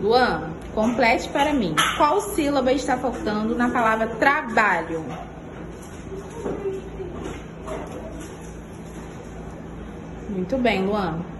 Luan, complete para mim. Qual sílaba está faltando na palavra trabalho? Muito bem, Luan.